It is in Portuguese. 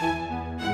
Música